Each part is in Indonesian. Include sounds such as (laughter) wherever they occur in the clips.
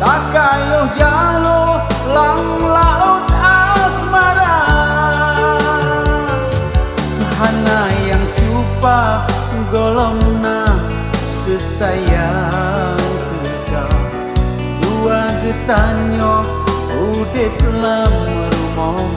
takayuh jalo lang laut asmara. Hana yang cupa golomna sesayang kita dua getanyo udip lam rumong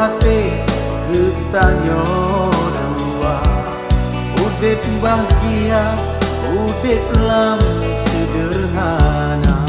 hati getanya dua. Udip bahagia, udip lam sederhana.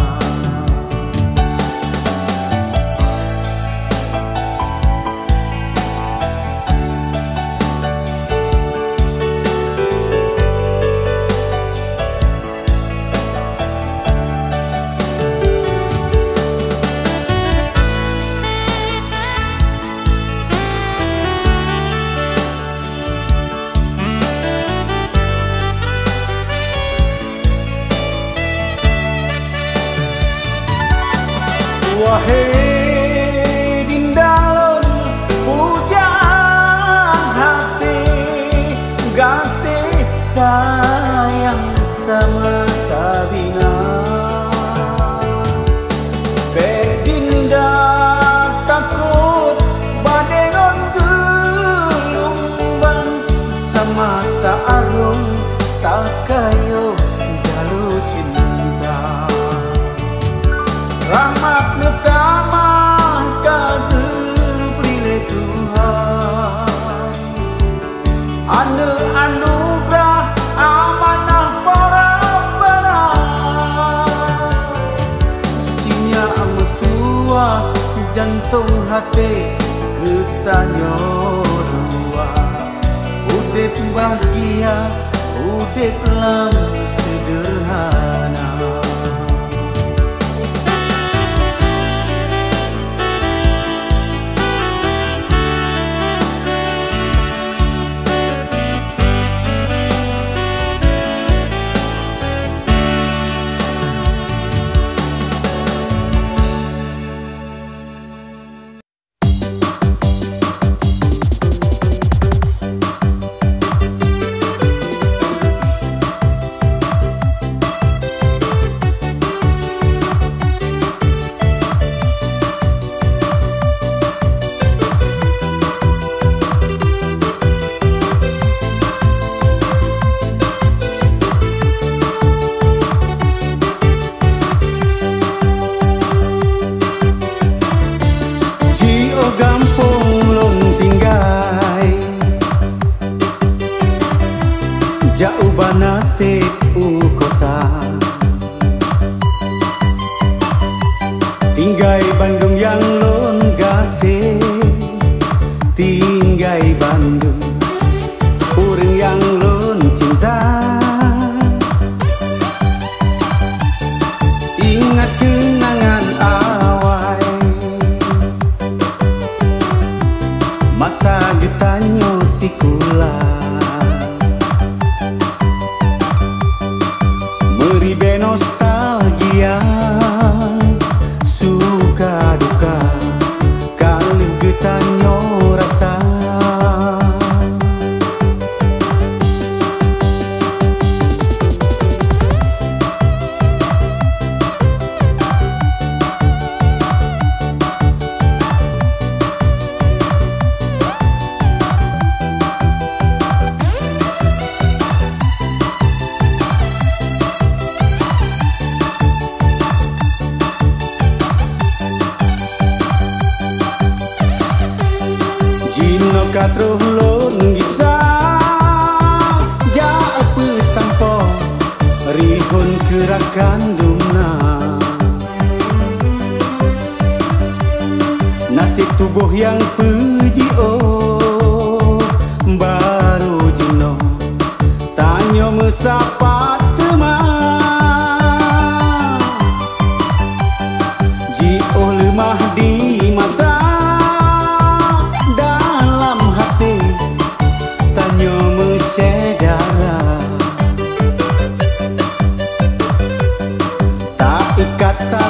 potong hati getanya dua Udip bahagia, udip lama 但有。Trata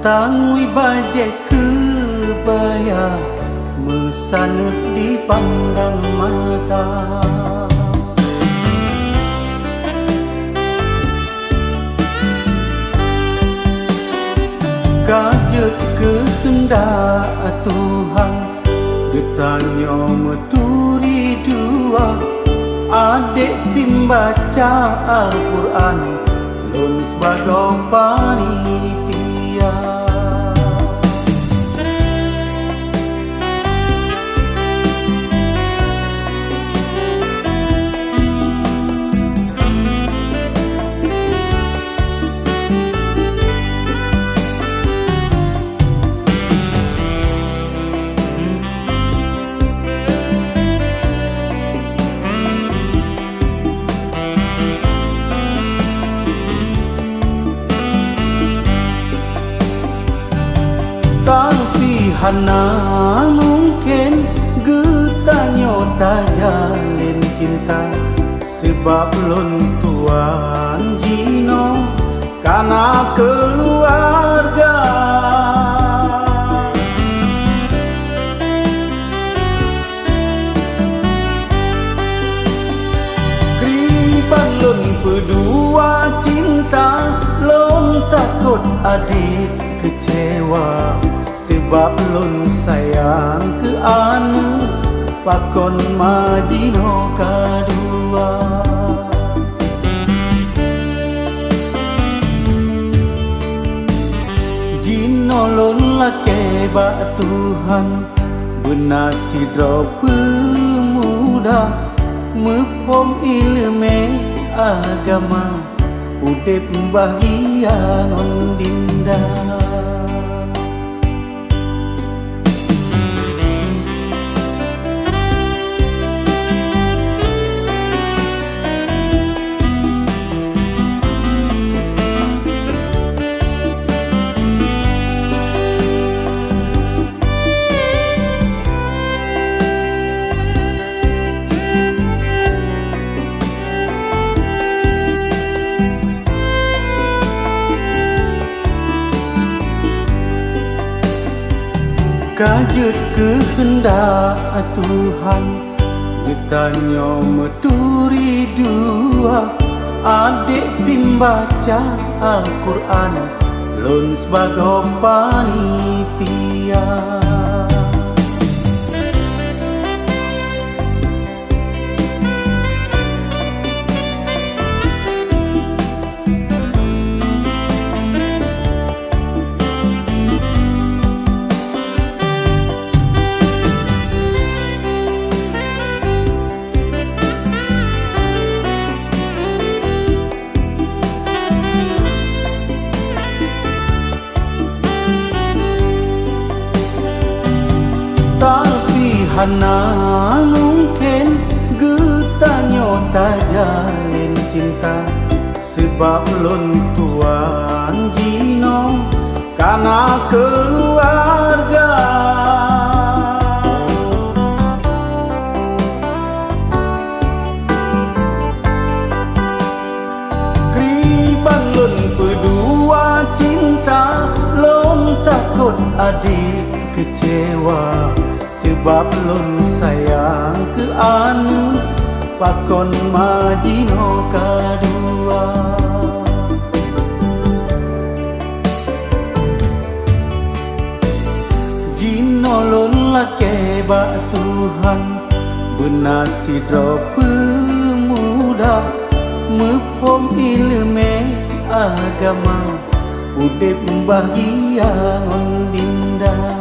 Tangui bajai kebaya Mesanet dipandang mata. Kajet kehendak Tuhan Getanya meturi dua. Adik tim baca Al-Quran Lun sebagai panitia Sebab lon tuan jino Karena keluarga. Kriban lon berdua cinta Lon takut adik kecewa. Sebab lun sayang ke pakon majino kadua lake bak Tuhan Benasi dropa mudah. Mepom ilme agama Udep bahagia non dindang Kajut kehendak Tuhan. Bertanya meturi dua. Adik tim baca Al-Quran. Lun sebagai panitia sebab lon tuan jino karena keluarga kriban lon berdua cinta lon takut adik kecewa sebab lon sayang ke anu pakon majino kadua Allah kebak Tuhan Benasi dropa muda Mepom ilme agama Udep bahagia on dinda.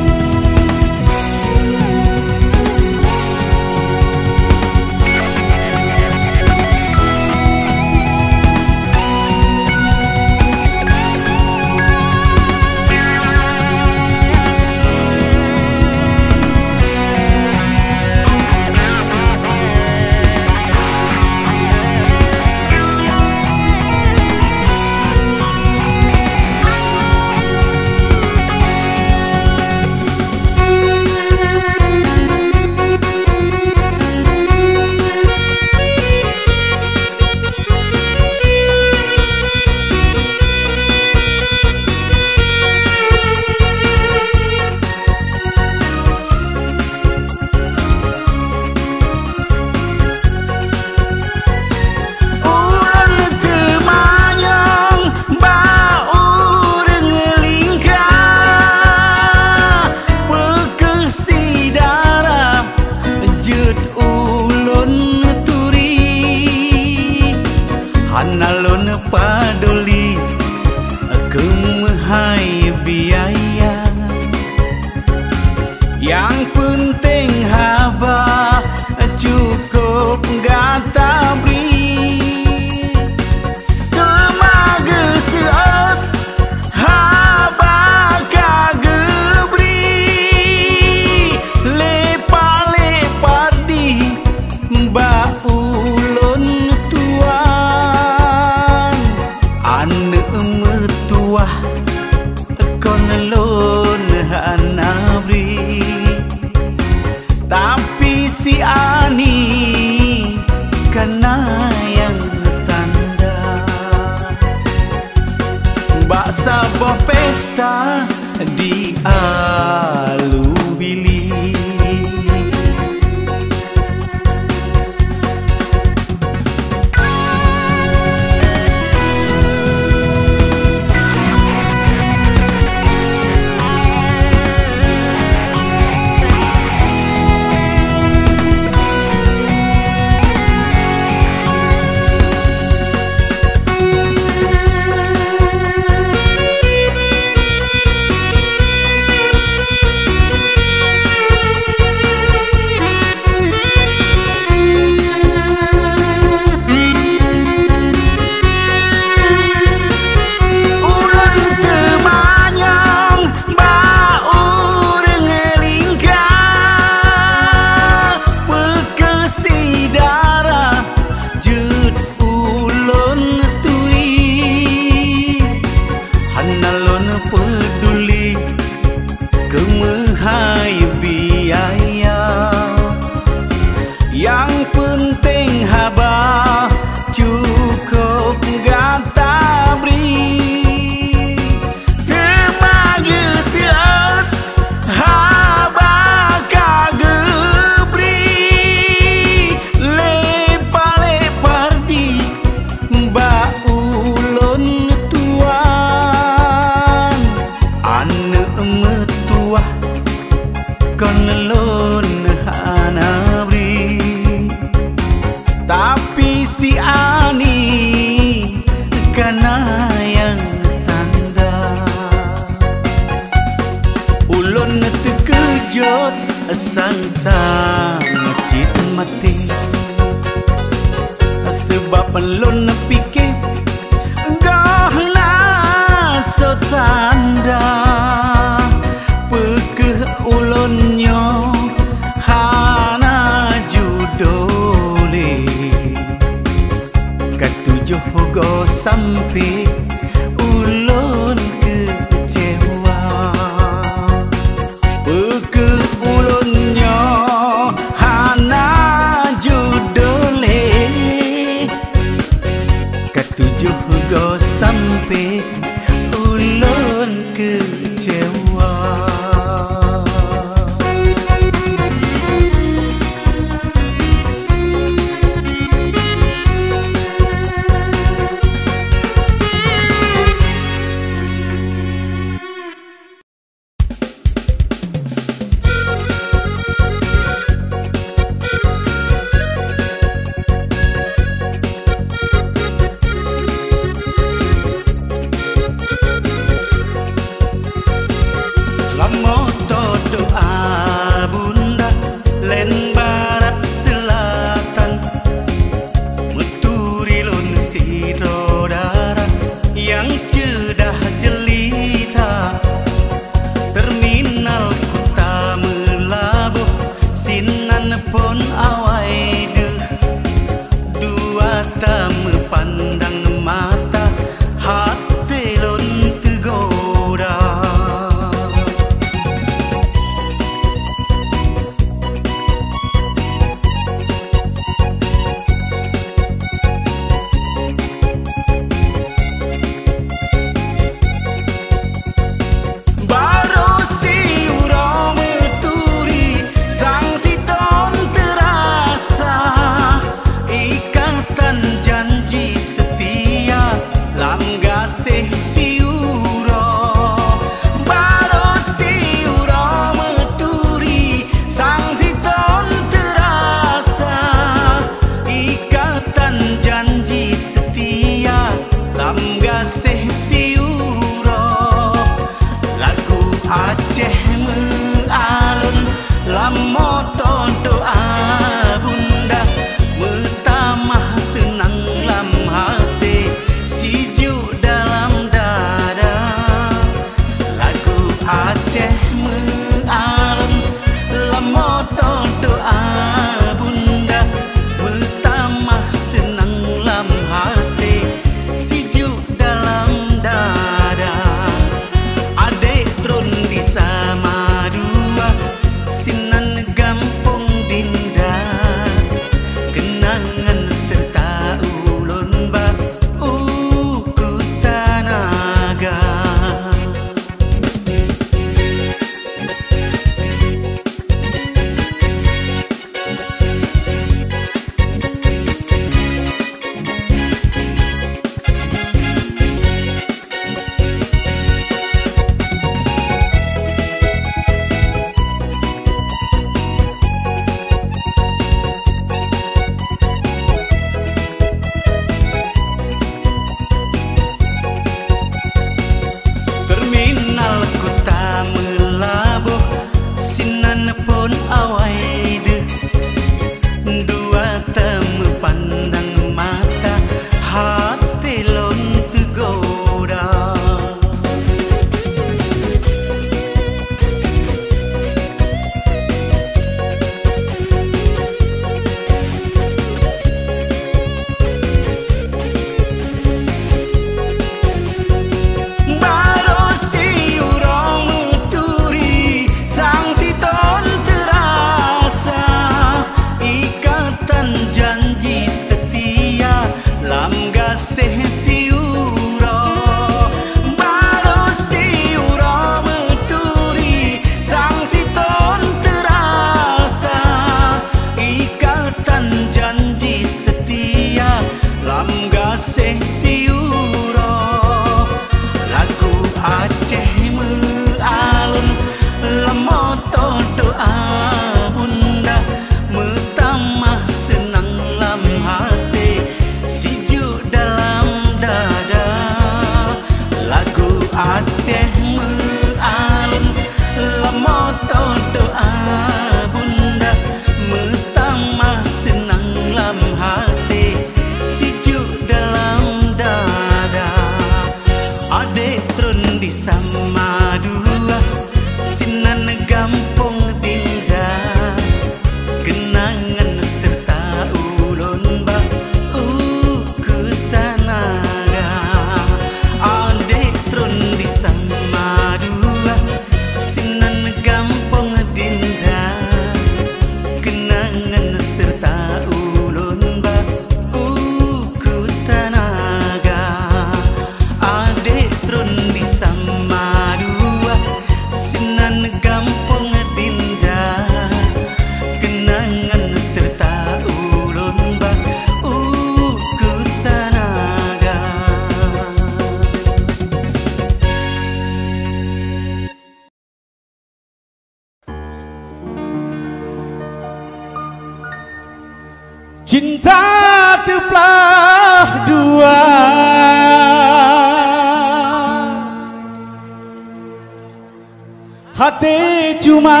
Hati cuma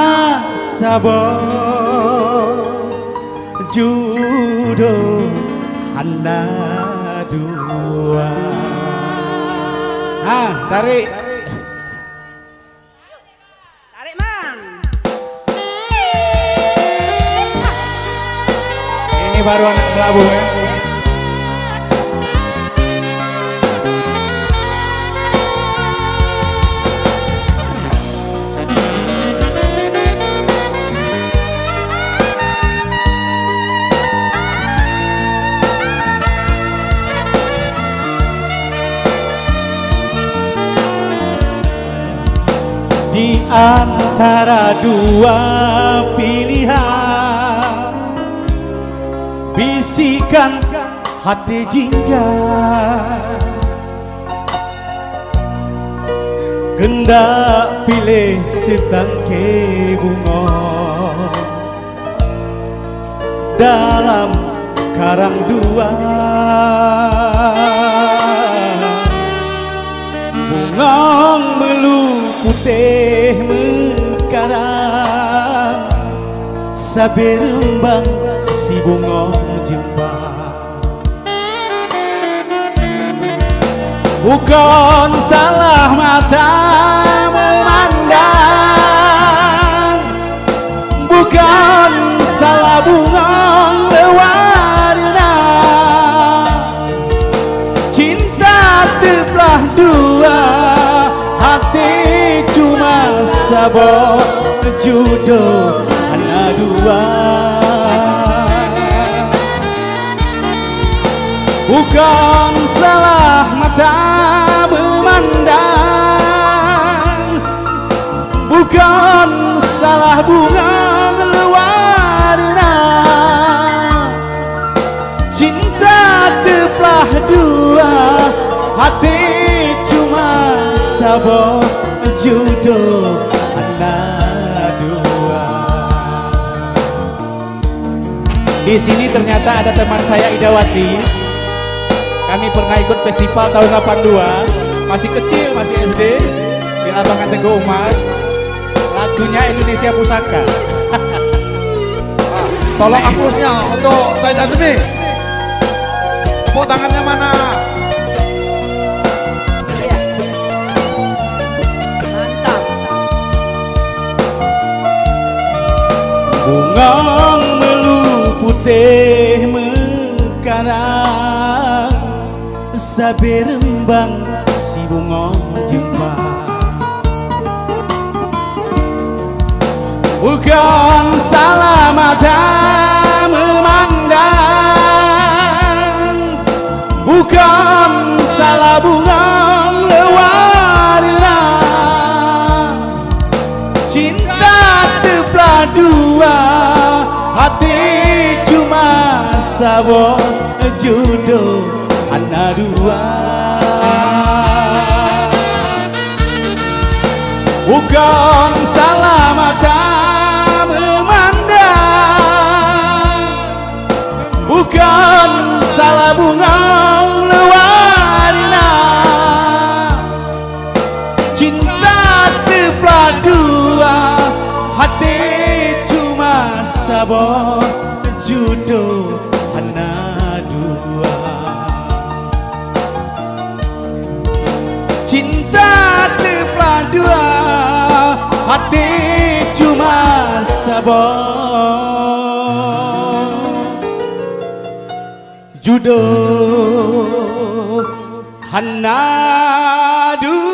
sabo judo handa dua. Ah tarik baru anak kelabu ya. Di antara dua pilihan bisikan hati jingga. Gendak pilih setangke bunga. Dalam karang dua. Bungong melu putih mekarang Sabi rembang si bunga Bukan salah mata memandang Bukan salah bunga berwarna. Cinta telah dua Hati cuma sabo Jodoh hanya dua. Bukan mata memandang. Bukan salah bunga warna Cinta telah dua Hati cuma sabo Jodoh anak dua. Di sini ternyata ada teman saya Idawati kami pernah ikut festival tahun 82 masih kecil masih SD di lapangan Teguh Umar. Lagunya Indonesia Pusaka. (laughs) Tolong aplusnya untuk Said Azmi. Tepuk tangannya mana? iya. Mantap. Bungong Sabi rembang si bungong jembang Bukan salah mata memandang. Bukan salah bunga lewarna Cinta dua Hati cuma sabo Jodoh dua. Bukan salah mata memandang. Bukan salah bunga Jodoh hanya dua